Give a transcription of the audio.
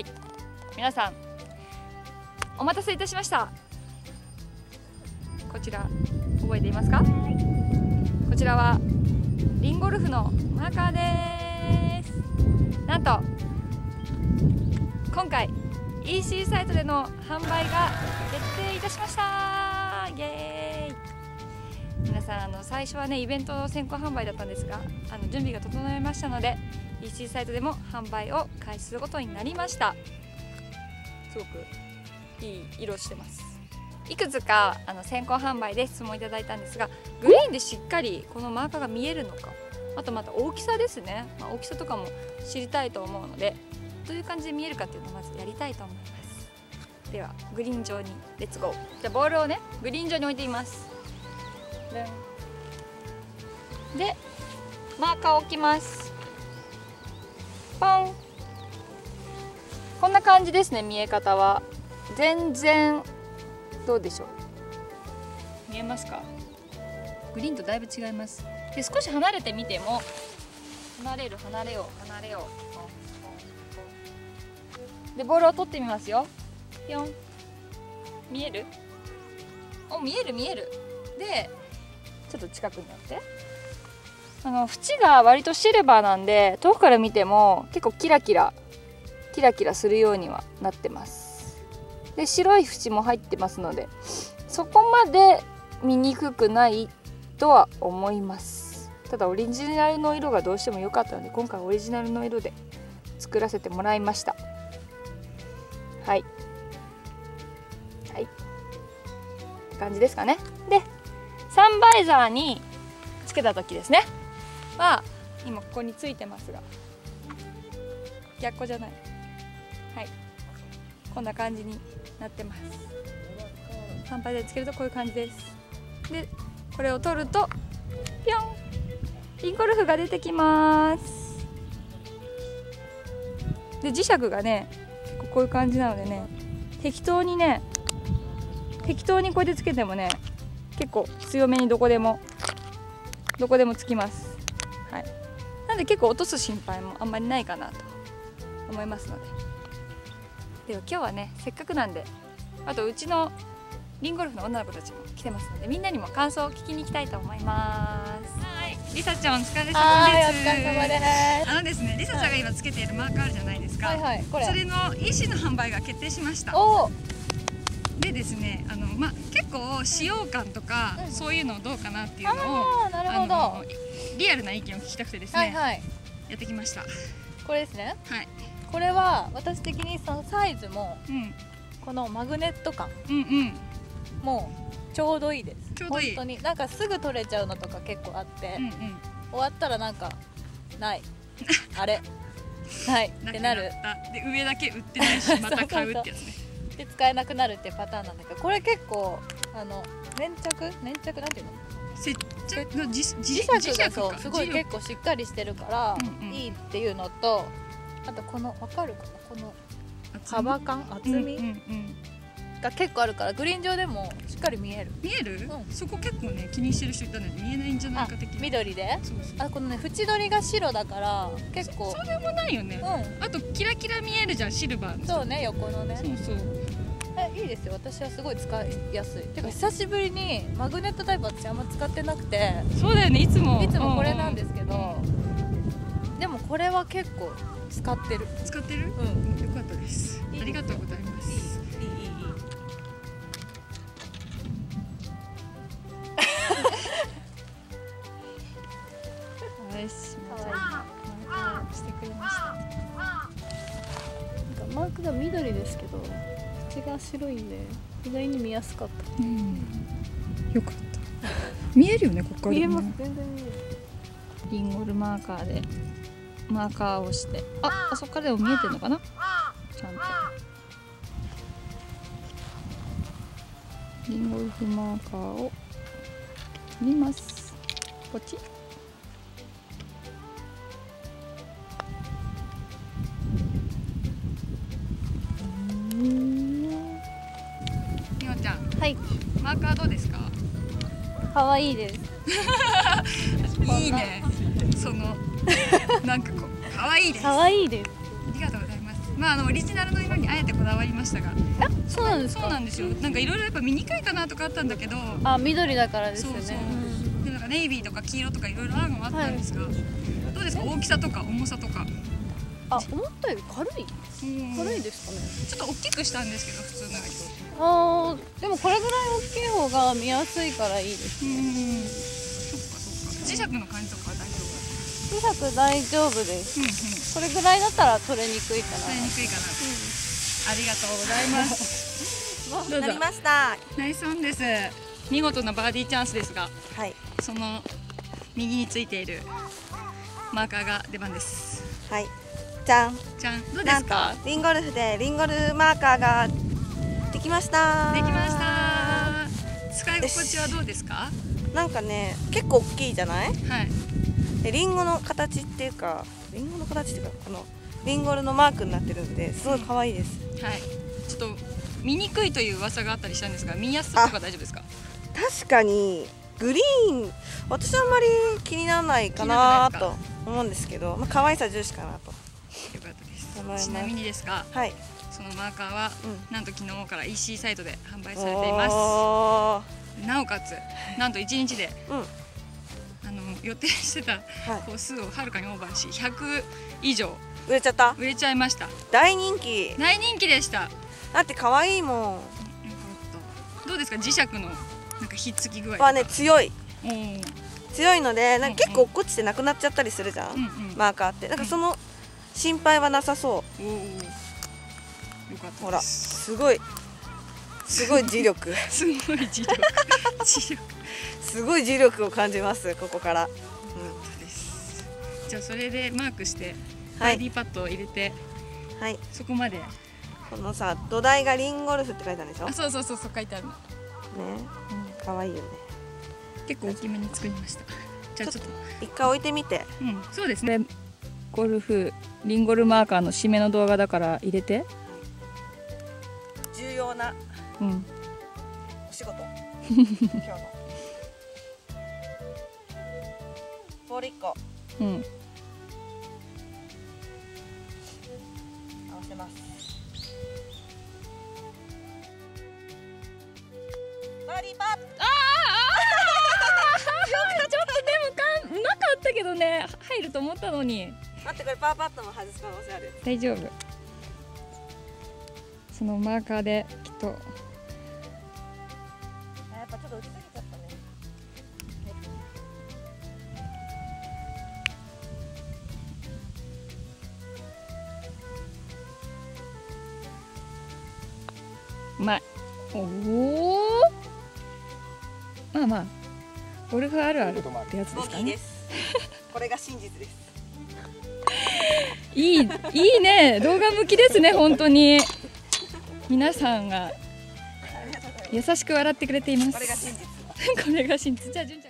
はい。皆さんお待たせいたしました。こちら覚えていますか？こちらはリンゴルフのマーカーです。なんと今回 EC サイトでの販売が決定いたしました。イエーイ。皆さんあの最初はねイベント先行販売だったんですがあの準備が整いましたので EC サイトでも販売を開始することになりました。すごくいい色してます。いくつかあの先行販売で質問いただいたんですがグリーンでしっかりこのマーカーが見えるのかあとまた大きさですね、まあ、大きさとかも知りたいと思うのでどういう感じで見えるかっていうのをまずやりたいと思います。ではグリーン上にレッツゴーじゃボールをねグリーン上に置いています。でマーカーを置きます。ポン。こんな感じですね見え方は。全然どうでしょう？見えますか？グリーンとだいぶ違います。で少し離れてみても離れる離れよう離れよう。でボールを取ってみますよ。ピョン見える？お見える見える。でちょっと近くになって。あの縁が割とシルバーなんで遠くから見ても結構キラキラキラキラするようにはなってます。で白い縁も入ってますのでそこまで見にくくないとは思います。ただオリジナルの色がどうしても良かったので今回オリジナルの色で作らせてもらいました。はい。はい。って感じですかね。でサンバイザーにつけた時ですね。は今ここについてますが逆光じゃない。はい。こんな感じになってます。サンバイザーにつけるとこういう感じです。でこれを取るとピョンリンゴルフが出てきます。で磁石がね結構こういう感じなのでね適当にね適当にこうやってつけてもね結構強めにどこでもどこでもつきます。はい。なんで結構落とす心配もあんまりないかなと思いますので。では今日はねせっかくなんであとうちのリンゴルフの女の子たちも来てますのでみんなにも感想を聞きに行きたいと思います。はい。りさちゃんお疲れ様です。はいお疲れ様です。あのですねりさちゃんが今つけているマーカーあるじゃないですか、はいはいこれ。それの EC の販売が決定しました。おおでですねあの、まあ、結構使用感とか、うん。そういうのどうかなっていうのをあーなるほど。あのリアルな意見を聞きたくてですね、はいはい。やってきました。はこれですね。い、これは私的にそのサイズもうん、このマグネット感うんうん。もうちょうどいいです。ちょうどいい。本当に。なんかすぐ取れちゃうのとか結構あって、うんうん。終わったらなんかない。あれ。ない。ってなる。で上だけ売ってないし また買うってやつね。で使えなくなるってパターンなんだけどこれ結構あの粘着？粘着なんていうの？接着の磁磁磁石がそうかすごい磁結構しっかりしてるから、うんうんいいっていうのとあとこの分かるかな？この幅感？厚み？うんうんうん。が結構あるからグリーン上でもしっかり見える。見える、うん。そこ結構ね気にしてる人いたので見えないんじゃないあか的に緑で？あこのね縁取りが白だから結構。それもないよね、うあとキラキラ見えるじゃんシルバー。のんそうね横のね。そうそうですよ。私はすごい使いやすい。てか久しぶりにマグネットタイプ私あんま使ってなくて。そうだよね。いつも。いつもこれなんですけど。でもこれは結構使ってる。使ってる？うん。よかったです。ありがとうございますが白いんで意外に見やすかった。うん。よかった。見えるよねここから見えますね全然見える。リンゴルマーカーでマーカーをして。ああそこからでも見えてるのかな？ちゃんと。リンゴルフマーカーを取ります。ポチッマーカーどうですか？可愛いです。いいね。そのなんかこう可愛いです。可愛いです。ありがとうございます。まああのオリジナルの色にあえてこだわりましたが。そうなんですか？そうなんですよ。なんかいろいろやっぱ見にくいかなとかあったんだけど。あ緑だからですよね。そうそう。でなんかネイビーとか黄色とかいろいろ案があったんですが、どうですか？大きさとか重さとか、あ思ったより軽い。うん。軽いですかね。ちょっと大きくしたんですけど普通のよりあーでもこれぐらい大きい方が見やすいからいいですうん。そっかそっか磁石の感じとかは大丈夫？磁石大丈夫です。うんうん。これぐらいだったら取れにくいかな。使いにくいかな、ありがとうございます。どうぞ。なりました。ナイスオンです。見事なバーディーチャンスですがはい。その右についているマーカーが出番です。はい。じゃん。じゃん。どうでなんとすかリンゴルフでリンゴルマーカーができました。できました。使い心地はどうですか？なんかね結構大きいじゃない？はい。でリンゴの形っていうかリンゴの形っていうかこのリンゴルのマークになってるんですごい可愛いです。はい。ちょっと見にくいという噂があったりしたんですが見やすさとか大丈夫ですか？確かにグリーン私あんまり気にならないかなと思うんですけど、まあ可愛さ重視かなと。よかったです。ちなみにですがはいそのマーカーは、うなんと昨日から EC サイトで販売されています。なおかつなんと1日でうん。あの予定してたはい。個数をはるかにオーバーし100以上売れちゃった？売れちゃいました。大人気。大人気でした。だって可愛いもん。どうですか？磁石のなんかひっつき具合はね強い。強いのでなんか結構うん。落っこちてなくなっちゃったりするじゃん、うんうん。マーカーって。なんかその心配はなさそう。おー。よかったほらですすごい。すごい磁力。すごい磁力。磁力。すごい磁力を感じますここから、です。じゃあそれでマークしてはい。バーディーパッドを入れて、うん、はい。そこまで。このさ土台がリンゴルフって書いてあるでしょ？そうそうそうそう書いてある。の可愛いよね。結構大きめに作りました。じゃあちょっと一回置いてみて。うんそうですね。ゴルフリンゴルマーカーの締めの動画だから入れてなうん。お仕事。今日の。ボール1個うん。合わせます。バーディーパット ちょっとでもかんなかったけどね入ると思ったのに。待ってこれパーパットも外す可能性ある。大丈夫そのマーカーできっと。うまいおおまあまあゴルフあるあるってやつでボすかね。これが真実です。いいいいね。動画向きですね本当に皆さんが優しく笑ってくれています。これが真実。これが真実。じゃあ純ちゃん